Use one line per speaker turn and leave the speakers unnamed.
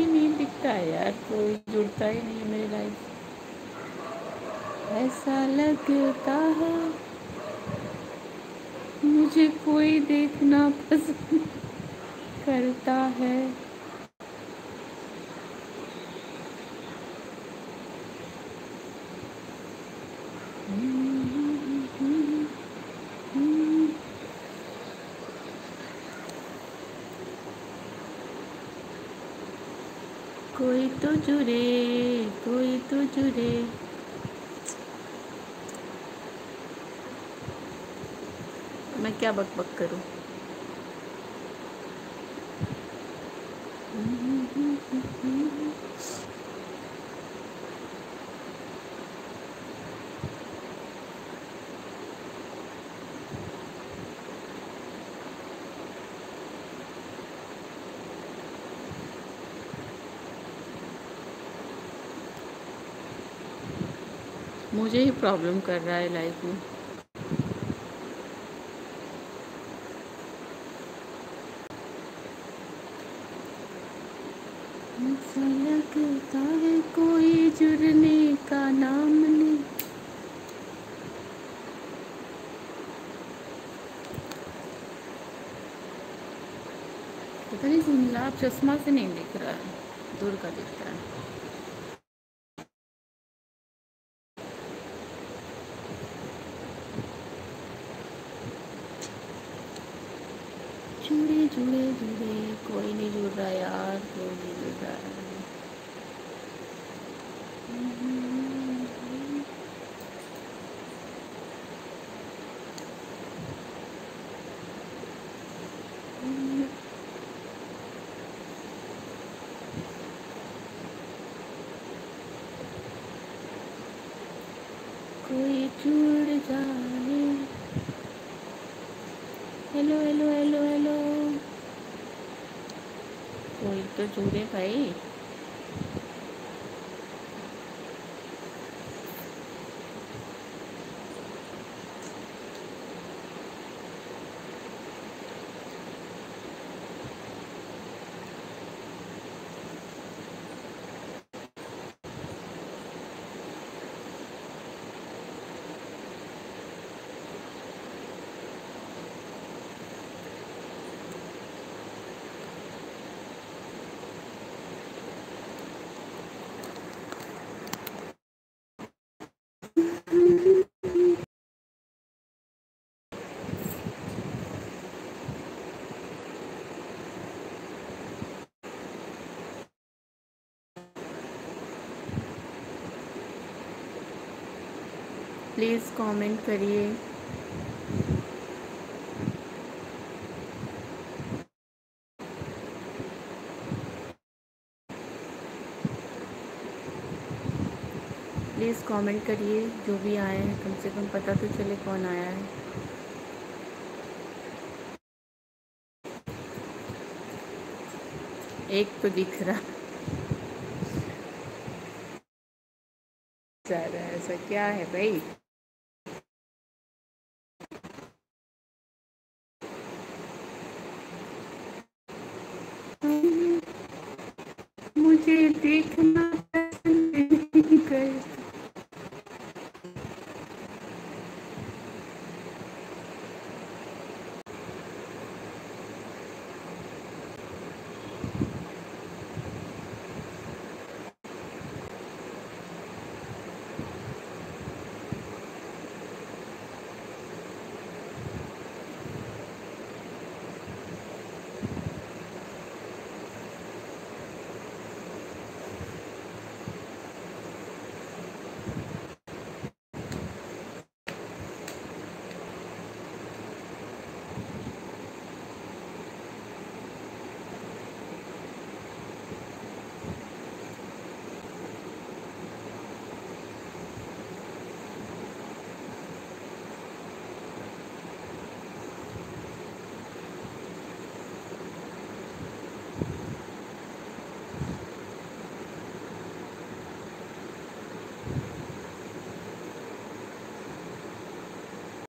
कोई नहीं दिखता है यार, कोई जुड़ता ही नहीं मेरी लाइफ ऐसा लगता है मुझे कोई देखना पसंद करता है। कोई तो जुड़े कोई तो जुड़े। मैं क्या बक बक करूँ? मुझे ही प्रॉब्लम कर रहा है लाइफ में। लगता है कोई जुड़ने का नाम नहीं। पता नहीं चश्मा से नहीं दिख रहा है दूर का दिख रहा है जुड़े जुड़े जुड़े कोई नहीं जुड़ रहा यार, कोई नहीं जुड़ रहा। कोई जुड़ जाए हेलो हेलो हेलो हेलो कोई तो जुड़े भाई। प्लीज़ कमेंट करिए। प्लीज़ कमेंट करिए, जो भी आए हैं, कम से कम पता तो चले कौन आया है। एक तो दिख रहा। जा रहा है, ऐसा क्या है भाई? मुझे देखना